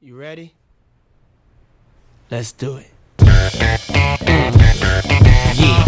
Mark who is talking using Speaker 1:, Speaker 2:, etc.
Speaker 1: You ready? Let's do it. Yeah.